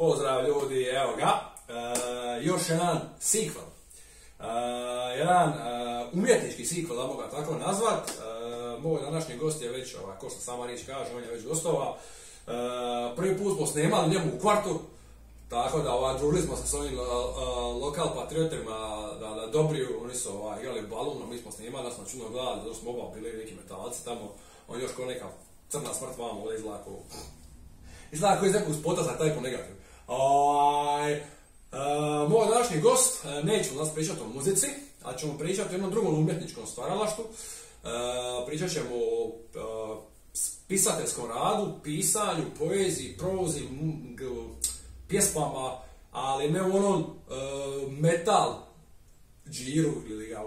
Pozdrav ljudi, evo ga. E, još jedan sequel. E, jedan e, umjetnički sequel, da mogu tako nazvat. Moj današnji gost je već, ovaj, ko što sama riječ kaže, on je već gostova. Prvi put smo snimali njemu u kvartu, tako da ovaj, družili smo se s lokal patriotima da, da dobri, oni su ovaj, igrali balon, mi smo snimali, da smo čudno gledali, zato smo oba bili neki metalci tamo, on još ko neka crna smrt vamo ovdje izgleda ko... Izgleda ko iz nekog spota za taj po negativ. Ovaj, uh, moj današnji gost, uh, neću nas pričati o muzici, ali ćemo pričati o jednom drugom umjetničkom stvaralaštu. Uh, pričat ćemo o pisateljskom radu, pisanju, poeziji, prozi, pjesmama, ali ne u onom e, metal džiru ili ga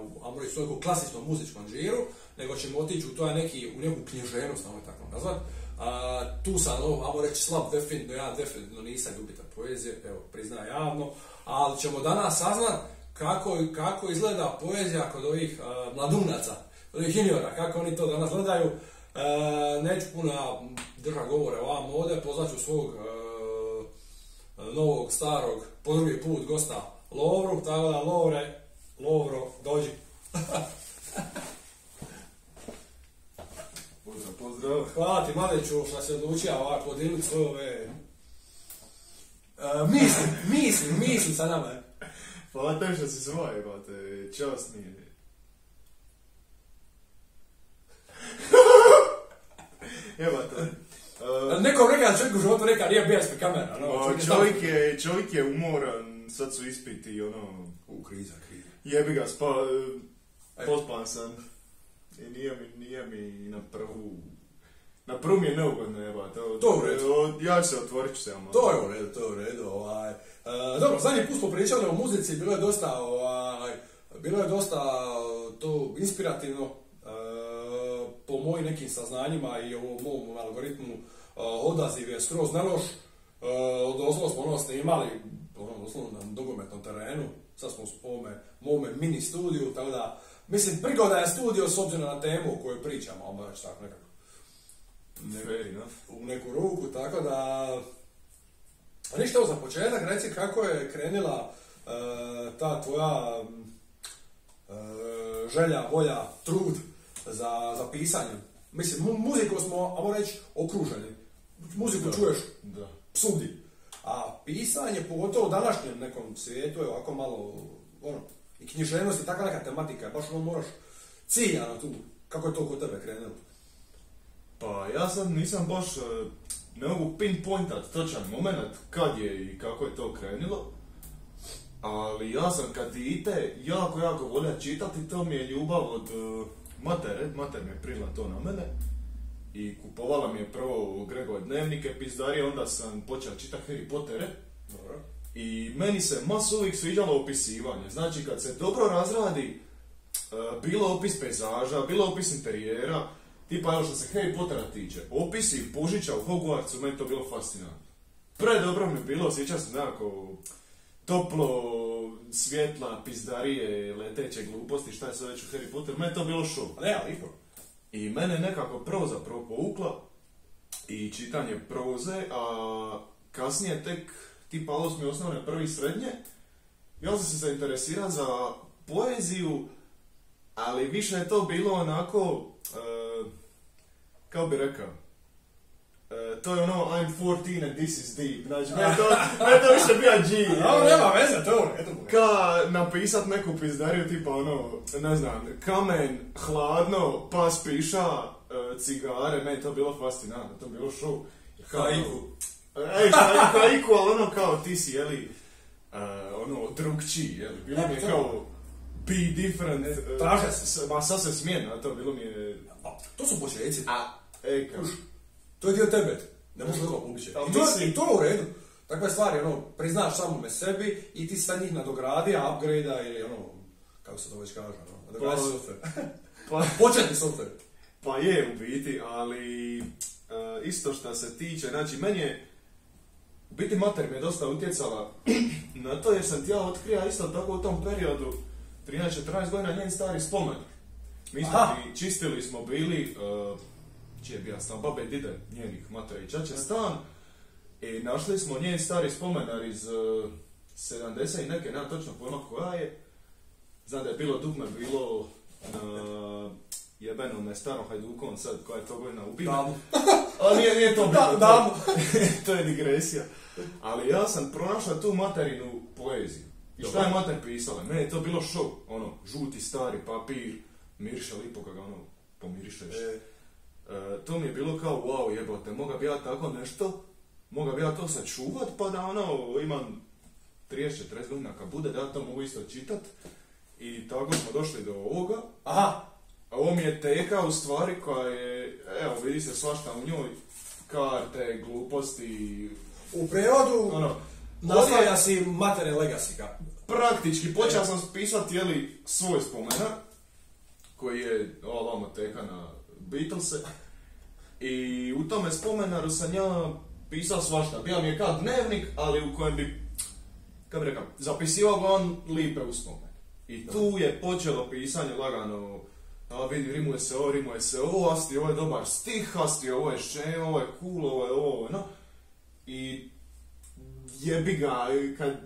u klasičnom muzičkom džiru, nego ćemo otići u to neki, u neku književnost, je tako nazvat. A, tu sam, no, ajmo reći, slab definitivno, ja definitivno nisam ljubitelj poezije, evo, priznajem javno, ali ćemo danas saznat kako, kako izgleda poezija kod ovih mladunaca, kod ovih juniora, kako oni to danas gledaju. E, neću puno držati govore vam ovdje, pozvaću svog e, novog, starog, po drugi put gosta Lovru, tako da Lovre, Lovro, dođi. Hvala ti Maliću što si odlučio ovako podijeliti svoje ove... E, misli, misli, misli sa nama. Hvala tebi što si svoj, jebate, čast mi je. Jebate. Uh, Nekom reka da čovjek u životu reka nije bio ispred kamera. No, o, je čovjek je, čovjek je umoran, sad su ispiti, ono, U, kriza, kriza. jebi ga, spa, pospan sam. I nije mi, nije mi na prvu, na prvu mi je neugodno jebate. To u redu. Ja ću se otvorit ću se, ono. To je u redu, to je u redu. Ovaj. E, dobro, zadnji put smo pričali o muzici, bilo je dosta, ovaj, bilo je dosta to inspirativno e, po mojim nekim saznanjima i o mom algoritmu e, odaziv je skroz neloš. E, doslovno smo ono snimali ono, doslovno na dogometnom terenu, sad smo u ovome, mome mini studiju, tako da mislim prigoda je studio s obzirom na temu o kojoj pričamo, reći tako nekako Enough. u neku ruku, tako da... A ništa, evo za početak, reci kako je krenila e, ta tvoja e, želja, volja, trud za, za pisanje. Mislim, mu, muziku smo, ajmo reći, okruženi. Muziku Da. čuješ Da. svugdje. A pisanje, pogotovo u današnjem nekom svijetu, je ovako malo, ono, i književnost i takva neka tematika, baš ono moraš ciljano tu, kako je to kod tebe krenulo? Pa ja sad nisam baš, e, ne mogu pinpointat točan moment kad je i kako je to krenilo, ali ja sam kad dite jako, jako volio čitati, to mi je ljubav od e, matere, mater mi je prila to na mene i kupovala mi je prvo Gregove dnevnike, pizdarije, onda sam počeo čitati Harry Pottere Dobro. i meni se mas uvijek sviđalo opisivanje. Znači kad se dobro razradi e, bilo opis pejzaža, bilo opis interijera, tipa evo što se Harry Pottera tiče, opisi Pužića u Hogwartsu, meni to bilo fascinantno. Predobro mi je bilo, sjećam se nekako toplo, svjetla, pizdarije, leteće gluposti, šta je sve već u Harry Potter, meni to bilo ne, ali ipak. I mene nekako proza prvo povukla i čitanje proze, a kasnije tek tipa osmi osnovne prvi srednje, ja sam se zainteresirao za poeziju, ali više je to bilo onako, e, kako bi rekao, e, to je ono I'm 14 and this is deep, znači meni je to, meni je to više bio G. A ovo nema veze, to je u redu. Ka napisat neku pizdariju tipa ono, ne znam, kamen, hladno, pas piša, e, cigare, meni je to bilo fascinantno, to je bilo show. Kao- Haiku. Ej, ha- haiku, ali ono kao ti si, jeli, e, ono, drugčiji, jeli, bilo mi je kao be different, traže s- ma sad se smijena, to bilo mi je, to su početci. a, ej, kao, To je dio tebe. Ne možeš to. Ali I to, I to je u redu. Takve stvari, ono, priznaš samome sebi i ti sa njih nadogradi, upgrade-a ili ono, kako se to već kaže, ono, nadogradi Pa- software. pa, Početni software. Pa je u biti, ali e, isto što se tiče, znači meni je u biti mater mi je dosta utjecala na to jer sam ti ja otkrija isto tako u tom periodu 13-14 godina njen stari spomen. Mi smo čistili smo bili, uh, čije je bio stan, babe i dide njenih mater i čače stan I našli smo njen stari spomenar iz uh, 70 i neke, nemam točno pojma koja je. Znam da je bilo dugme, bilo na jebenom starom hajdukom, sad koja je to godina ubila. Ali nije, nije to Da, bitno, damu. to je digresija. Ali ja sam pronašla tu materinu poeziju. I šta je mater pisala? Meni je to bilo šok. Ono, žuti stari papir, miriše lipo ga ono pomirišeš. E, E, to mi je bilo kao wow jebote, moga bi ja tako nešto, moga bi ja to sačuvat pa da ono imam 30-40 godina kad bude da ja to mogu isto čitat. I tako smo došli do ovoga. aha, A ovo mi je teka u stvari koja je, evo vidi se svašta u njoj, karte, gluposti, u prijevodu ono, nastavlja si matere legacy. ka- Praktički, počeo sam pisati jeli, svoj spomenar, koji je ova vamo teka na Beatlese. I u tome spomenaru sam ja pisao svašta. Bio mi je kao dnevnik, ali u kojem bi, kako bi rekao, zapisivao ga on lipe uspomene. I tu je počelo pisanje lagano, a vidi, rimuje se ovo, rimuje se ovo, asti, ovo je dobar stih, asti, ovo je še, ovo je cool, ovo je ovo, no. I jebi ga, kad,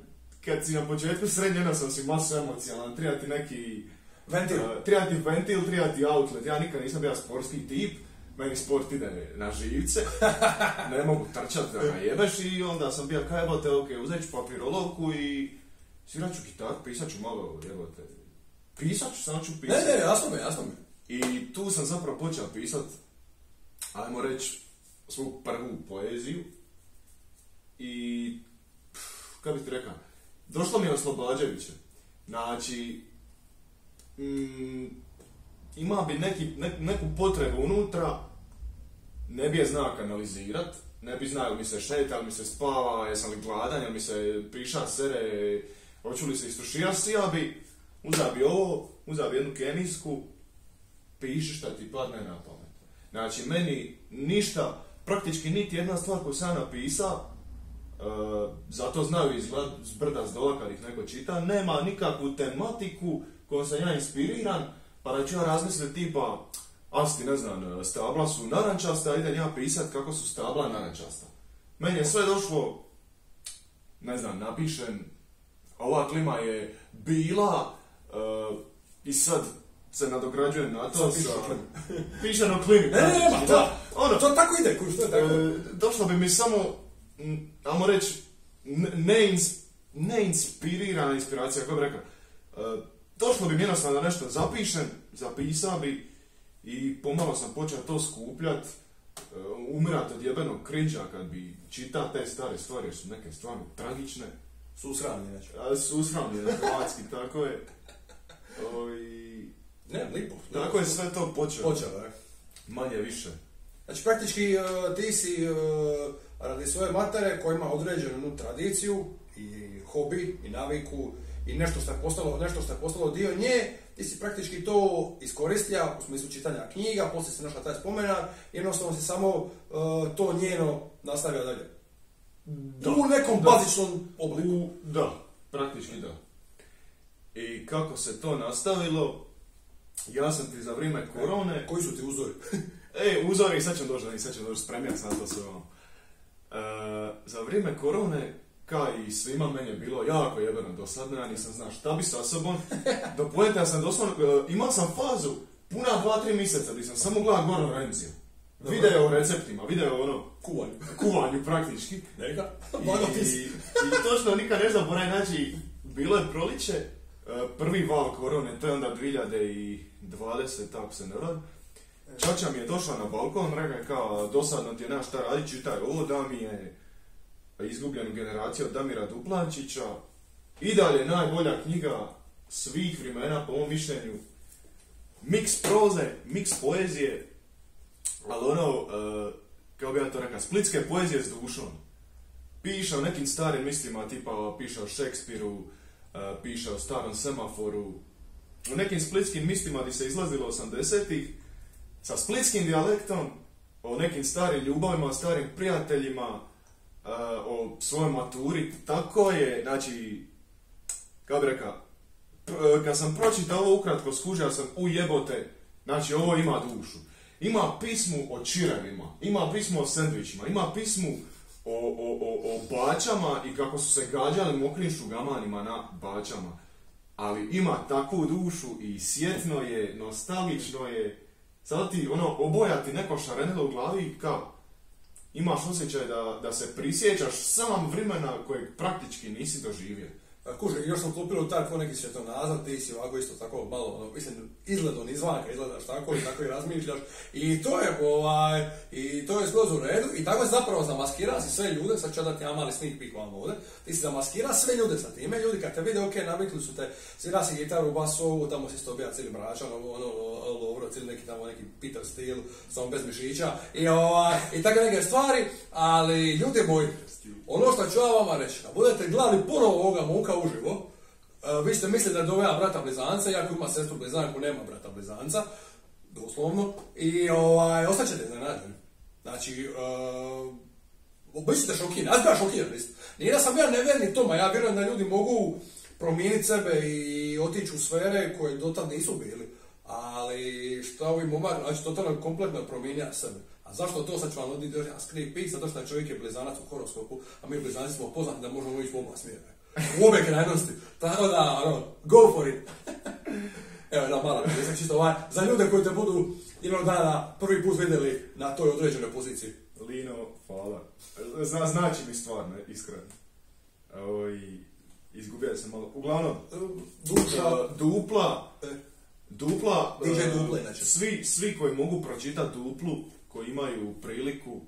kad si na početku srednje, onda sam si masu emocijalan, treba ti neki... Ventil. uh, treba ti ventil, treba ti outlet, ja nikad nisam bio sportski tip, meni sport ide na živce, ne mogu trčat da ga jebeš i onda sam bio kaj jebote, ok, uzet ću papirolovku i svirat ću gitar, pisat ću malo, jebote, pisat ću, samo ću Ne, pisat. ne, jasno mi, jasno mi. I tu sam zapravo počeo pisat, ajmo reći, svoju prvu poeziju. I, kako bi ti rekao, došlo mi je Oslobađajuće. Znači, mm, ima bi neki, ne- neku potrebu unutra, ne bi je znao kanalizirat, ne bi znao mi se šeta, jel mi se spava, jesam li gladan, jel mi se piša sere, hoću li se istuširat, ja bi, uzao bi ovo, uzao bi jednu kemijsku, piši šta ti padne na pamet. Znači, meni ništa, praktički niti jedna stvar koju sam napisao, e, zato znaju izgled s brda s dola kad ih neko čita, nema nikakvu tematiku kojom sam ja inspiriran, pa da ću ja razmisliti tipa, asti, ne znam, stabla su narančasta, idem ja pisat kako su stabla narančasta. Meni je sve došlo, ne znam, napišem, ova klima je bila, e, i sad se nadograđujem na to sa-. Pišem o klimi. Ne, ne, ne, da. Ono, to tako ide, kuš, to je tako. E, došlo bi mi samo, m, ajmo reći, ne- neins, neinspirirana inspiracija, kako bi rekao. E, došlo bi mi jednostavno da nešto zapišem, zapisao bi i pomalo sam počeo to skupljat, e, umirat od jebenog krinđa kad bi čitao te stare stvari, jer su neke stvarno tragične, Su usravni, ali su usravni na hrvatski, tako je. O, i Ne, lipo. tako je sve to počelo. Počelo, je. Manje više. Znači, praktički e, ti si e, radi svoje matere koja ima određenu tradiciju i hobi i naviku i nešto što je postalo, nešto što je postalo dio nje, ti si praktički to iskoristila u smislu čitanja knjiga, poslije si našla taj spomenar, jednostavno si samo e, to njeno nastavio dalje. Da. U nekom Da. bazičnom obliku. U, da, praktički da. I kako se to nastavilo, ja sam ti za vrijeme korone, Koji su ti uzori? e, uzori, sad ćemo doći, sad ćemo doći, spremio sam to sve ono. E, za vrijeme korone, kao i svima, meni je bilo jako jebeno dosadno, ja nisam znao šta bi sa sobom. Do pojenta ja sam doslovno, e, imao sam fazu, puna dva, tri mjeseca, gdje sam samo gledao Renzio. Dobro. Video o receptima, video ono, Kuvanju. kuvanju praktički. Neka? I, i, točno nikad ne zaboravim, znači, bilo je proliče, e, prvi val korone, to je onda 2020, tako se ne radi. Čača mi je došla na balkon, rekao je kao, dosadno ti je naš šta radi, čitaj ovo, da mi je izgubljenu generaciju od Damira Duplančića. I dalje najbolja knjiga svih vremena, po mom mišljenju. Miks proze, miks poezije, ali ono, e, kako bi ja to rekao, splitske poezije s dušom. Piše o nekim starim mislima, tipa piše o Šekspiru, e, piše o starom semaforu, o nekim splitskim mislima gdje se izlazilo 80-ih, sa splitskim dijalektom, o nekim starim ljubavima, starim prijateljima, o svojoj maturi, tako je, znači, kako bi rekao, kad sam pročitao ovo ukratko, skužio sam, u jebote, znači ovo ima dušu. Ima pismu o čirevima, ima pismu o sendvičima, ima pismu o, o, o, o bačama i kako su se gađali mokrim šugamanima na bačama. Ali ima takvu dušu i sjetno je, nostalgično je. Sada ti ono, obojati neko šarenilo u glavi kao, imaš osjećaj da, da se prisjećaš sam vremena kojeg praktički nisi doživio. Kuže, još sam klupilo tako neki svjetonazor, ti si ovako isto tako malo, ono, mislim, izgledom izvanka, izgledaš tako i tako i razmišljaš. I to je, ovaj, i to je skroz u redu. I tako je zapravo zamaskira si sve ljude, sad ću dati ja mali sneak peek vam ovdje, ti si zamaskira sve ljude sa time, ljudi kad te vide, ok, navikli su te, svira si gitaru, basovu, tamo si isto bija cijeli mračan, ono, ono, Lovro, cijeli neki tamo neki Peter Steele, samo bez mišića, i, ovaj, i tako neke stvari, ali ljudi moji, ono što ću ja vama reći, da budete gledali puno ovoga muka uživo, e, vi ste mislili da je brata blizanca, iako ima sestru blizanku, nema brata blizanca, doslovno, i ovaj, ostaćete iznenađeni. Znači, uh, bit ćete šokirani, ja šokirani. Nije da sam ja nevjerni Toma, ja vjerujem da ljudi mogu promijeniti sebe i otići u sfere koje do tad nisu bili. Ali što ovi momak, znači totalno kompletno promijenja sebe. A zašto to sad ću vam oditi skriv pik, zato što čovjek je blizanac u horoskopu, a mi blizanci smo poznati da možemo ići u oba smjera. U obe krajnosti. Tako da, ono, go for it. Evo jedna mala pjesma, čisto ovaj, za ljude koji te budu jednog dana prvi put vidjeli na toj određenoj poziciji. Lino, hvala. Zna, znači mi stvarno, iskreno. Oj, izgubio sam malo. Uglavnom, dupla, e, dupla, DJ e, Dupla, inače. svi, svi koji mogu pročitati duplu, koji imaju priliku,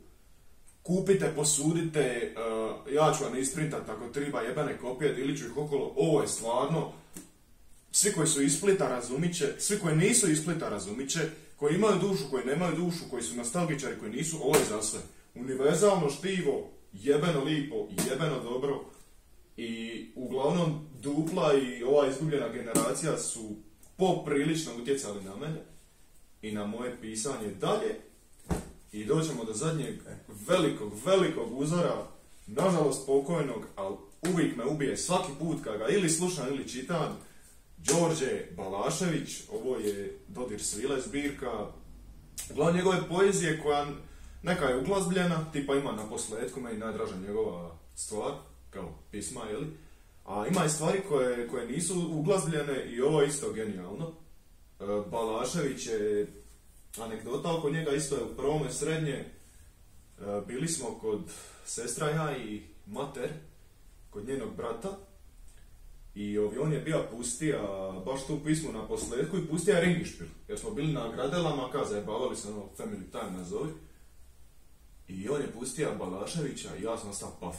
kupite, posudite, uh, ja ću vam isprintat ako treba jebane kopije, dilit ću ih okolo, ovo je stvarno, svi koji su iz Splita razumit će, svi koji nisu iz Splita razumit će, koji imaju dušu, koji nemaju dušu, koji su nostalgičari, koji nisu, ovo je za sve. Univerzalno štivo, jebeno lipo, jebeno dobro i uglavnom dupla i ova izgubljena generacija su poprilično utjecali na mene i na moje pisanje dalje i doćemo do zadnjeg velikog, velikog uzora, nažalost pokojnog, ali uvijek me ubije svaki put kad ga ili slušam ili čitam, Đorđe Balašević, ovo je Dodir svile zbirka, uglavnom njegove poezije koja neka je uglazbljena, tipa ima na posljedku, meni najdraža njegova stvar, kao pisma, jeli? A ima i stvari koje, koje nisu uglazbljene i ovo je isto genijalno. E, Balašević je anegdota oko njega isto je u prvome srednje. E, bili smo kod sestra ja i mater, kod njenog brata. I on je bio pustija baš tu pismu na posljedku i pustija Ringišpil. Jer smo bili na gradelama, kao zajebavali se ono family time nazovi. I on je pustija Balaševića i ja sam ostao paf.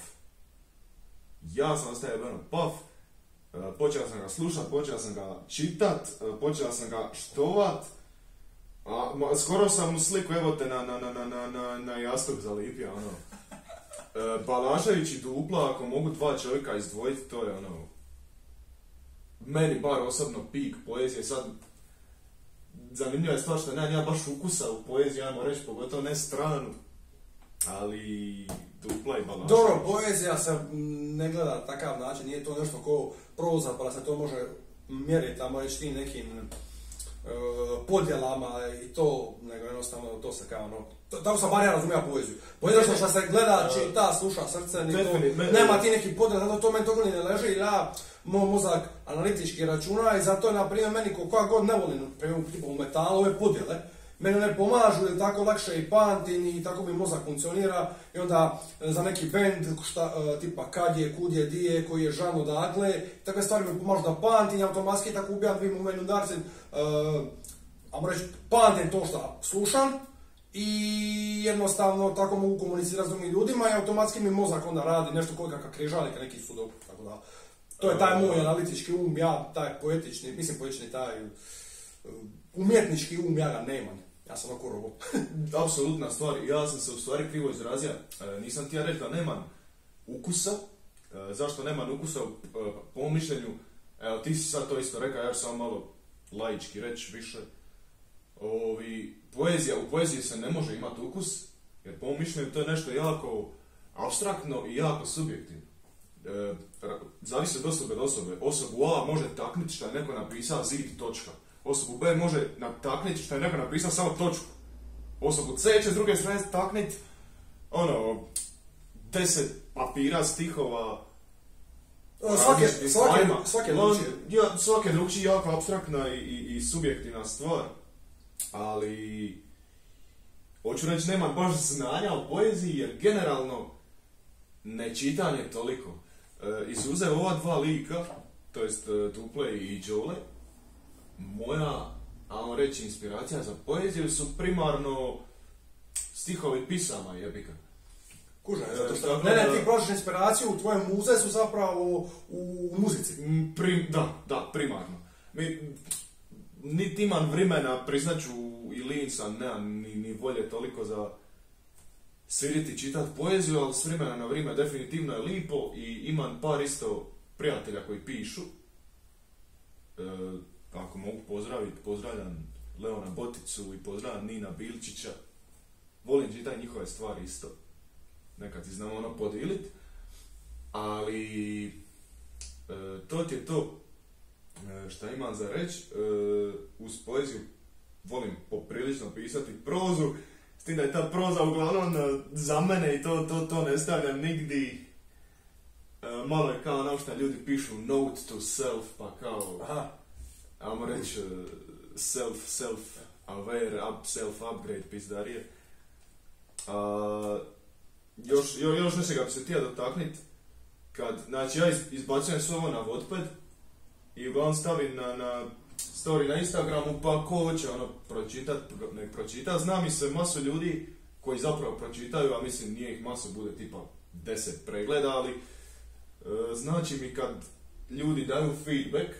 Ja sam ostao jebeno paf. E, Počeo sam ga slušat, počeo sam ga čitat, e, počeo sam ga štovat. A, ma, skoro sam mu sliku, evo te, na, na, na, na, na, na, jastuk zalipio, ono. E, Balašević i Dupla, ako mogu dva čovjeka izdvojiti, to je ono... Meni bar osobno pik poezije, sad... Zanimljiva je stvar što nemam ja baš ukusa u poeziji, ajmo reći, pogotovo ne stranu. Ali... Dupla i Balašević. Dobro, poezija se ne gleda takav način, nije to nešto ko proza, pa se to može mjeriti, tamo reći tim nekim podjelama i to, nego jednostavno to se kao ono, to- tako sam bar ja razumija poeziju. Poezija što, se gleda, čita, sluša srce, ni to, nema ti neki podjela, zato to meni toliko ni ne leži, ja moj mozak analitički računa i zato je, na primjer, meni ko koja god ne volim, na primjer, u metalu, ove podjele, meni ne pomažu jer tako lakše i pamtim i tako mi mozak funkcionira i onda e, za neki bend šta, e, tipa kad je, kud je, di je, koji je žan odakle, takve stvari mi pomažu da pamtim automatski tako ubijam dvije u meni udarcem, uh, ajmo reći, pamtim to što slušam i jednostavno tako mogu komunicirati s drugim ljudima i automatski mi mozak onda radi nešto koji kakav križalika, neki su dobro, tako da. To je taj moj analitički um, ja taj poetični, mislim poetični taj umjetnički um, ja ga nemam. Ja sam oko robot. Apsolutna stvar, ja sam se u stvari krivo izrazio, E, nisam ti ja rekao da nemam ukusa, E, zašto nemam ukusa, E, po mišljenju, evo ti si sad to isto rekao, ja ću samo malo laički reći više, Ovi, poezija, u poeziji se ne može imati ukus, jer po mišljenju to je nešto jako abstraktno i jako subjektivno. E, zavisi od osobe do osobe. Osobu A može takniti što je neko napisao zid točka. Osobu B može natakniti što je neko napisao samo točku. Osobu C će s druge strane takniti ono, deset papira stihova O, Svake, svake, svake On- drugčije. ja, svake drugčije jako abstraktna i, i, i subjektivna stvar. Ali, hoću reći, nema baš znanja o poeziji, jer generalno ne čitanje toliko. E, izuzev ova dva lika, to jest e, Tuple i Đole, moja, ajmo reći, inspiracija za poeziju su primarno stihovi pisama jebika. Kuža, zato što... Ne, ne, ti prođeš inspiraciju, tvoje muze su zapravo u muzici. Mm, Prim, da, da, primarno. Mi, niti imam vremena, priznaću i Linsa, nemam ni, ni volje toliko za sviriti čitat poeziju, ali s vremena na vrijeme definitivno je lipo i imam par isto prijatelja koji pišu. E, ako mogu pozdraviti, pozdravljam Leona Boticu i pozdravljam Nina Bilčića. Volim čitati njihove stvari isto. Nekad ti znamo ono podijelit. Ali E, to ti je to e, šta imam za reći. E, uz poeziju volim poprilično pisati prozu, s tim da je ta proza uglavnom e, za mene i to, to, to ne stavljam nigdi. E, malo je kao ono što ljudi pišu note to self, pa kao, Aha. Ajmo reći, e, self, self aware, up, self upgrade pizdarije. A, još, jo- još nečega bi se htio dotaknit, kad, znači ja iz- izbacujem sve ovo na Wattpad i uglavnom stavim na, na story na Instagramu, pa ko hoće ono pročitat, pro- nek pročita. Zna mi se masu ljudi koji zapravo pročitaju, a mislim nije ih masu, bude tipa 10 pregleda, ali e, znači mi kad ljudi daju feedback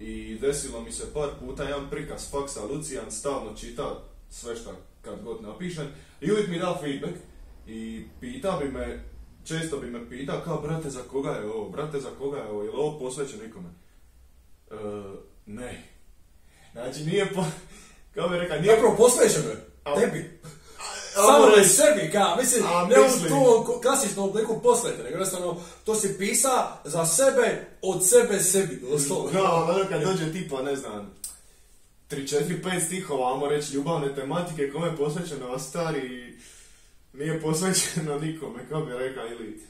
i desilo mi se par puta jedan prikaz faksa, Lucijan stalno čita sve šta kad god napišem i uvijek mi da feedback i pita bi me, često bi me pita kao brate za koga je ovo, brate za koga je ovo, je li ovo posvećeno nikome? E, ne. Znači nije po... Kao bi rekao, nije Zapravo posvećeno je. Tebi. Samo ne sebi, ka, mislim, A, ne u tom klasičnom obliku posvete, nego jednostavno, to si pisa za sebe, od sebe sebi, doslovno. Da, ono kad dođe tipa, ne znam, 3, 4, 5 stihova, ajmo reći, ljubavne tematike, kome je posvećeno, a stari nije posvećeno nikome, kao bi rekao, ili,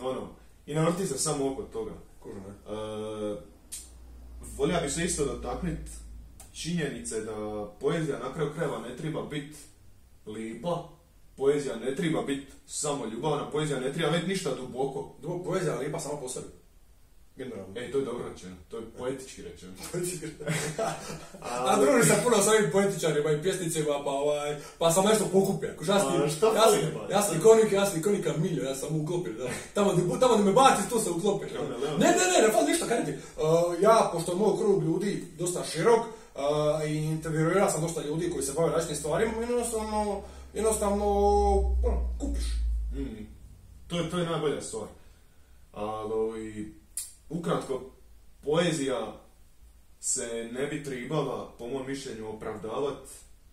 ono, i navrti se samo oko toga. Kužno, ne? E, volio bi se isto dotaknut činjenice da poezija na kraju krajeva ne treba biti lipa, poezija ne treba biti samo ljubavna, poezija ne treba biti ništa duboko. Dubok poezija je lipa samo po sebi. Generalno. E, to je dobro rečeno, to je poetički rečeno. A druži sam puno s ovim poetičarima i pjesnicima, pa ovaj, pa sam nešto pokupio. Kuš, ja sam, ja fali, sam, ja sam ikonik, ja sam ikonika miljo, ja sam uklopio, da. Tamo gdje, tamo gdje me baci, tu se uklopio. Ne, ne, ne, ne, fali ništa, kaj ti. Uh, ja, pošto je moj krug ljudi dosta širok, uh, i intervjuirao sam dosta ljudi koji se bave različitim stvarima, jednostavno, jednostavno, ono, kupiš. Mm. To, je, to je najbolja stvar. Ali, ovi, ukratko, poezija se ne bi trebala, po mom mišljenju, opravdavat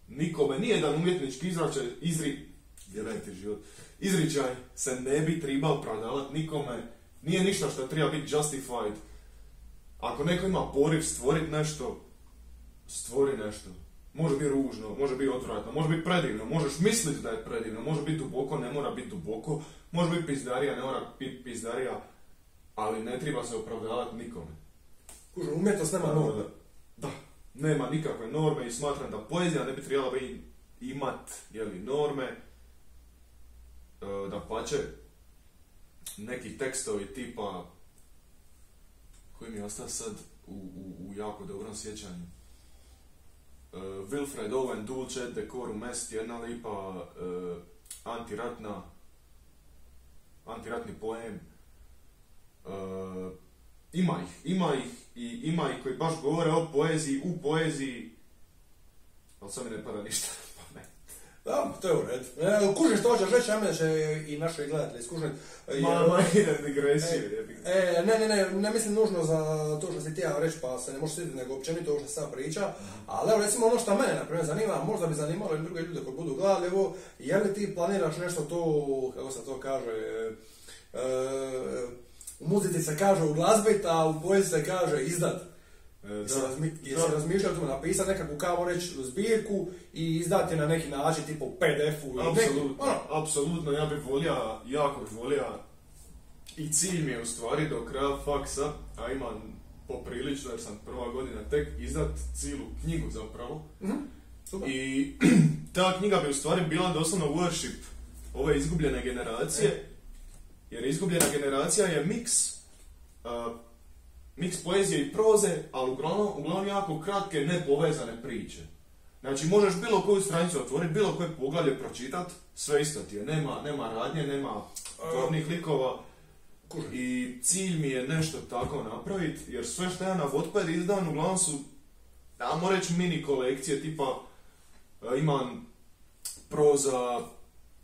nikome. Nijedan umjetnički izračaj, izri, gledajte život, izričaj se ne bi trebao opravdavat nikome. Nije ništa što treba biti justified. Ako neko ima poriv stvoriti nešto, stvori nešto. Može biti ružno, može biti odvratno, može biti predivno, možeš misliti da je predivno, može biti duboko, ne mora biti duboko, može biti pizdarija, ne mora biti pizdarija, ali ne treba se opravdavati nikome. Kužno, umjetnost nema norme. Da, nema nikakve norme i smatram da poezija ne bi trebala bi imat jeli, norme, e, da pače neki tekstovi tipa koji mi je ostao sad u, u, u jako dobrom sjećanju. E, Wilfred Owen Dulce decorum est jedna lipa e, antiratna antiratni poem E, ima ih, ima ih i ima ih koji baš govore o poeziji, u poeziji, ali sad mi ne pada ništa na pamet. Da, to je u redu. E, kužiš što hoćeš reći, a mene će i naši gledatelji skužiti. Ma, ma, ide digresiju, ga. E, ne, ne, ne, ne mislim nužno za to što si htio reći, pa se ne može sjetiti, nego općenito ovo što sad priča. Ali evo, recimo ono što mene, na primjer, zanima, možda bi zanimalo i druge ljude koji budu gledali, evo, je li ti planiraš nešto to, kako se to kaže, e, u muzici se kaže uglazbit, a u poeziji se kaže izdat. E, Jesi, razmi, razmišljao tome napisati nekakvu kao reći zbirku i izdati na neki način, tipa u PDF-u ili Apsolutno, ono, apsolutno, ja bih volio, jako bih volio i cilj mi je u stvari do kraja faksa, a imam poprilično jer sam prva godina tek izdat cijelu knjigu zapravo. mhm, super. I ta knjiga bi u stvari bila doslovno worship ove izgubljene generacije, jer izgubljena generacija je miks, uh, miks poezije i proze, ali uglavnom, uglavnom jako kratke, nepovezane priče. Znači, možeš bilo koju stranicu otvoriti, bilo koje poglavlje pročitat, sve isto ti je, nema, nema radnje, nema tvornih likova. I cilj mi je nešto tako napraviti, jer sve što ja na Wattpad izdam, uglavnom su, ajmo reći, mini kolekcije, tipa, e, imam proza,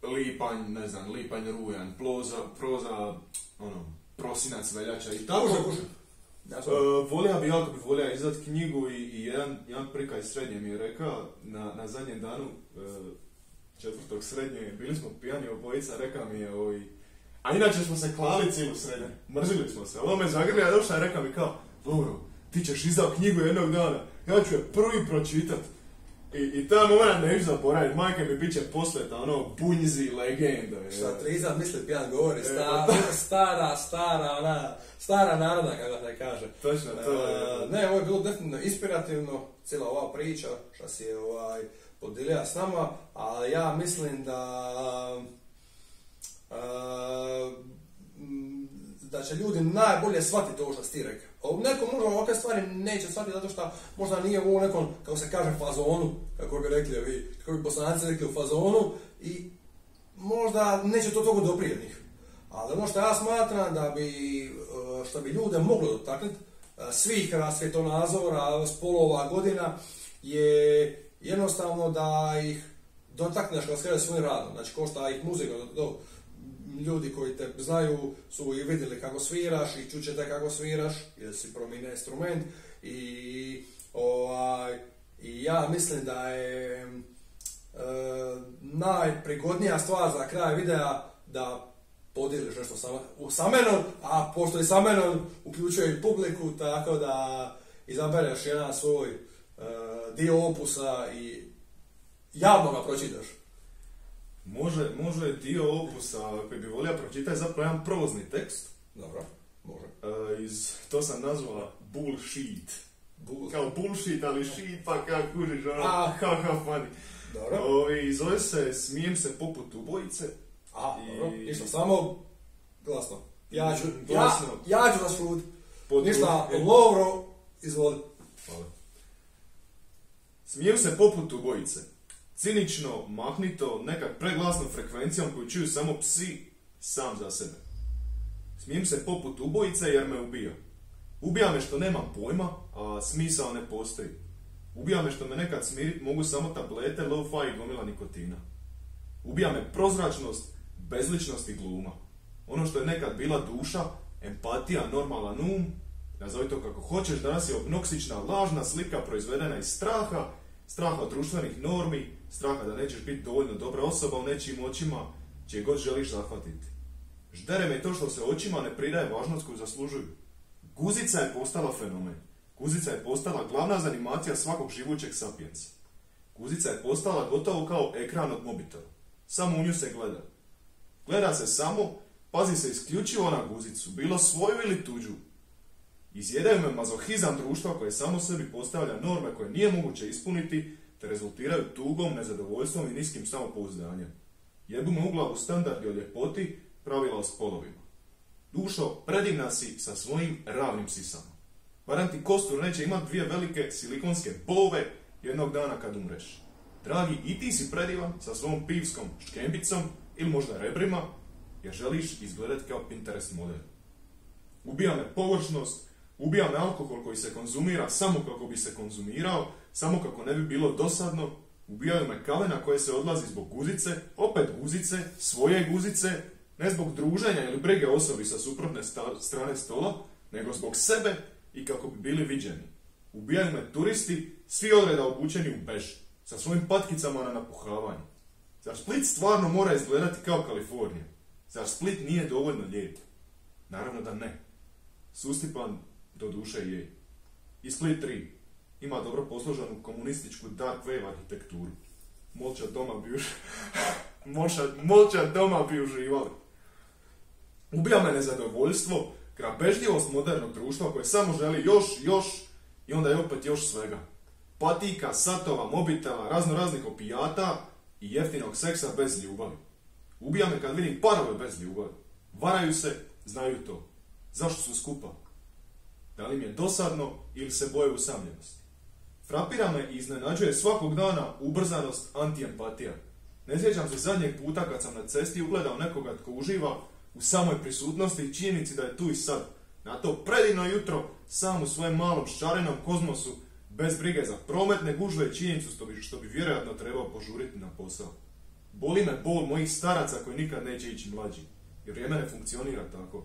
lipanj, ne znam, lipanj, rujan, ploza, proza, ono, prosinac, veljača i tako. Kužim, kužim. Ja sam- Uh, volio bi jako bi volio izdat knjigu i, i jedan, jedan prika iz srednje mi je rekao na, na zadnjem danu uh, četvrtog srednje, bili smo pijani obojica, rekao mi je ovaj, a inače smo se klali cijelu srednje, mrzili smo se, ovo me zagrlja, došla i rekao mi kao, Lovro, ti ćeš izdat knjigu jednog dana, ja ću je prvi pročitat. I, i ta moment neću zaboraviti, majke mi bit će posleta, ono, bunjzi, legenda. je. Šta Trizan misli pijan govori, E, stara, stara, stara, ona, stara narodna, kako se kaže. Točno, to je. E, ne, ovo je bilo definitivno inspirativno, cijela ova priča, što si je ovaj, podijelila s nama, ali ja mislim da e, m, da će ljudi najbolje shvatiti ovo što si ti rekao. Neko možda ovakve stvari neće shvatiti zato što možda nije u nekom, kako se kaže, fazonu, kako bi rekli vi, kako bi poslanci rekli u fazonu i možda neće to toliko doprijeti njih. Ali ono što ja smatram da bi, e, što bi ljude moglo dotaknuti, e, svih svjetonazora, spolova, godina, je jednostavno da ih dotakneš kad svojim radom. Znači, ko što ih muzika, do- ljudi koji te znaju su i vidjeli kako sviraš i čućete kako sviraš, jer si promijenio instrument i, ovaj, ja mislim da je e, najprigodnija stvar za kraj videa da podijeliš nešto sa, sa menom, a pošto i sa menom uključuje i publiku, tako da izabereš jedan svoj e, dio opusa i javno ga pročitaš. Može, može dio opusa koji bi volio pročitati zapravo jedan prozni tekst. Dobro, može. e, iz, to sam nazvala bullshit. Bul- Kao bullshit, ali shit, pa kako kužiš, ono, A. ha ha funny. Dobro. Ovi, zove se Smijem se poput ubojice. A, I- dobro, ništa, samo glasno. Ja ću, ja, Glasno. ja ću vas šut. Pod Ništa, e, Lovro, izvoli. Hvala. Smijem se poput ubojice. Cinično, mahnito, nekak preglasnom frekvencijom koju čuju samo psi, sam za sebe. Smijem se poput ubojice jer me ubija. Ubija me što nemam pojma, a smisao ne postoji. Ubija me što me nekad smirit mogu samo tablete, low-fi i gomila nikotina. Ubija me prozračnost, bezličnost i gluma. Ono što je nekad bila duša, empatija, normalan um, nazovi to kako hoćeš, danas je obnoksična, lažna slika proizvedena iz straha, straha od društvenih normi, straha da nećeš biti dovoljno dobra osoba u nečijim očima, čije god želiš zahvatiti. Ždere me to što se očima ne pridaje važnost koju zaslužuju. Guzica je postala fenomen. Guzica je postala glavna zanimacija svakog živućeg sapijensa. Guzica je postala gotovo kao ekran od mobitela. Samo u nju se gleda. Gleda se samo, pazi se isključivo na guzicu, bilo svoju ili tuđu. Izjedaju me mazohizam društva koje samo sebi postavlja norme koje nije moguće ispuniti, te rezultiraju tugom, nezadovoljstvom i niskim samopouzdanjem. Jebu me u glavu standardi o ljepoti, pravila o spolovima. Dušo, predivna si sa svojim ravnim sisama. Barem ti kostur neće imati dvije velike silikonske bove jednog dana kad umreš. Dragi, i ti si predivan sa svom pivskom škembicom ili možda rebrima, jer želiš izgledati kao Pinterest model. Ubija me površnost, ubija me alkohol koji se konzumira samo kako bi se konzumirao, samo kako ne bi bilo dosadno, ubijaju me kave na koje se odlazi zbog guzice, opet guzice, svoje guzice, ne zbog druženja ili brige osobi sa suprotne strane stola, nego zbog sebe i kako bi bili viđeni. Ubijaju me turisti, svi odreda obučeni u bež, sa svojim patkicama na napuhavanje. Zar Split stvarno mora izgledati kao Kalifornija? Zar Split nije dovoljno lijep? Naravno da ne. Sustipan do duše je. I Split 3. Ima dobro posloženu komunističku dark wave arhitekturu. Molča doma bi už... Molča, molča doma bi uživali. Ubija me nezadovoljstvo, grabežljivost modernog društva koje samo želi još, još i onda je opet još svega. Patika, satova, mobitela, razno raznih opijata i jeftinog seksa bez ljubavi. Ubija me kad vidim parove bez ljubavi. Varaju se, znaju to. Zašto su skupa? Da li mi je dosadno ili se boje usamljenosti? Frapira me i iznenađuje svakog dana ubrzanost antiempatija. Ne sjećam se zadnjeg puta kad sam na cesti ugledao nekoga tko uživa u samoj prisutnosti i činjenici da je tu i sad. Na to predivno jutro, sam u svojem malom šarenom kozmosu, bez brige za prometne gužve činjenicu što bi, što bi vjerojatno trebao požuriti na posao. Boli me bol mojih staraca koji nikad neće ići mlađi, jer vrijeme ne funkcionira tako.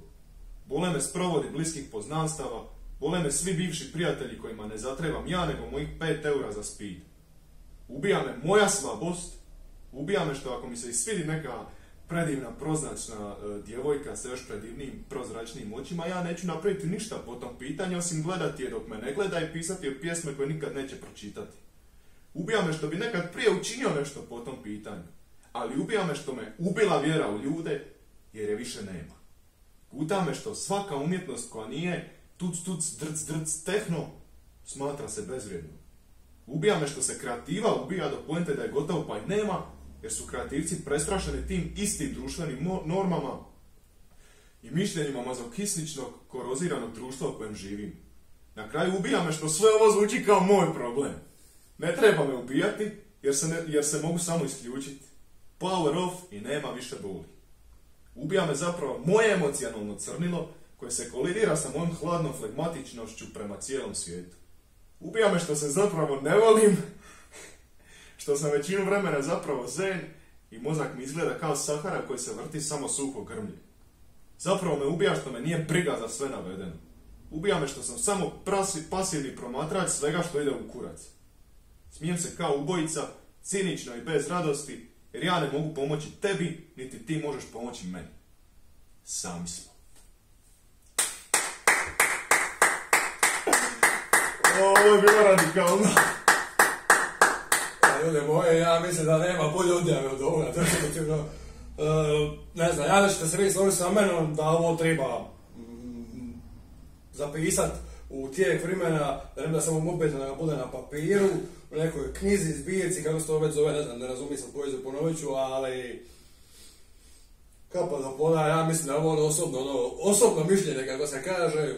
Bole me sprovodi bliskih poznanstava, bole me svi bivši prijatelji kojima ne zatrebam ja nego mojih 5 eura za speed. Ubija me moja slabost, ubija me što ako mi se isvidi neka predivna prozračna e, djevojka sa još predivnim prozračnim očima, ja neću napraviti ništa po tom pitanju osim gledati je dok me ne gleda i pisati joj pjesme koje nikad neće pročitati. Ubija me što bi nekad prije učinio nešto po tom pitanju, ali ubija me što me ubila vjera u ljude jer je više nema. Guta me što svaka umjetnost koja nije tuc tuc drc drc tehno smatra se bezvrijednom. Ubija me što se kreativa ubija do pojente da je gotovo pa i nema, jer su kreativci prestrašeni tim istim društvenim normama i mišljenjima mazokisničnog, koroziranog društva u kojem živim. Na kraju ubija me što sve ovo zvuči kao moj problem. Ne treba me ubijati, jer se, jer se mogu samo isključiti. Power off i nema više boli. Ubija me zapravo moje emocionalno crnilo koje se kolidira sa mojom hladnom flegmatičnošću prema cijelom svijetu. Ubija me što se zapravo ne volim, što sam većinu vremena zapravo zen i mozak mi izgleda kao Sahara koji se vrti samo suho grmlje. Zapravo me ubija što me nije briga za sve navedeno. Ubija me što sam samo prasi, pasivni promatrač svega što ide u kurac. Smijem se kao ubojica, cinično i bez radosti, jer ja ne mogu pomoći tebi, niti ti možeš pomoći meni. Sami smo. Ovo je bilo radikalno. A ljude moje, ja mislim da nema bolje odjave od ovoga, definitivno. E, ne znam, ja da ćete se vi složiti sa menom da ovo treba mm, zapisat u tijek vremena, da ne da samo mobilno da bude na papiru, u nekoj knjizi, zbirci, kako se to već zove, ne znam, ne razumijem sam poeziju, ponovit ću, ali kapa do pola, ja mislim da ovo ono osobno, ono, osobno mišljenje, kako se kaže,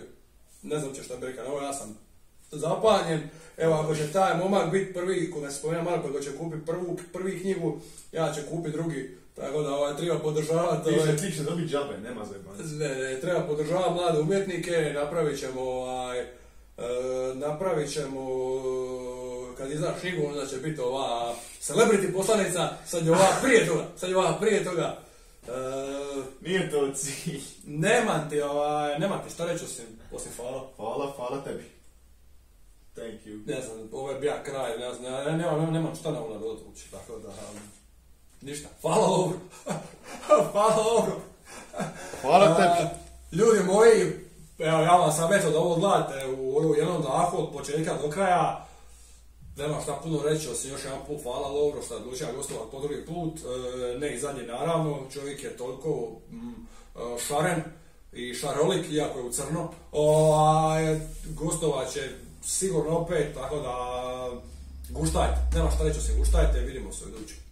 ne znam će šta bi rekao, ovo ja sam zapanjen, evo ako će taj momak biti prvi, koga se spomenuo Marko, ko će kupiti prvu, prvi knjigu, ja ću kupiti drugi, tako da ovaj, treba podržavati, ovaj, Ti će dobiti džabe, nema zajebanja. ne, ne, treba podržavati mlade umjetnike, napravit ćemo ovaj, e, napravit ćemo kad izdaš knjigu onda će biti ova celebrity poslanica, sad je ova prije toga, sad je ova prije toga. E, Nije to cilj. nemam ti ovaj, nemam ti šta reći osim, osim hvala. Hvala, hvala tebi. Thank you. Ne znam, ovo je bija kraj, ne znam, ja nemam, nemam, nemam šta na ovo odvući, tako da, ništa. Hvala ovo, hvala ovo. Hvala A, tebi. Ljudi moji, evo ja vam savjetujem da ovo odgledate u ovu jednom dahu od početka do kraja. Nema šta puno reći, osim još jedan put hvala Lovro što je odlučio gostovati po drugi put. E, ne i zadnji naravno, čovjek je toliko mm, e, šaren i šarolik, iako je u crno. Ovaj, gostovat će sigurno opet, tako da guštajte. Nema šta reći osim guštajte, vidimo se u idućem.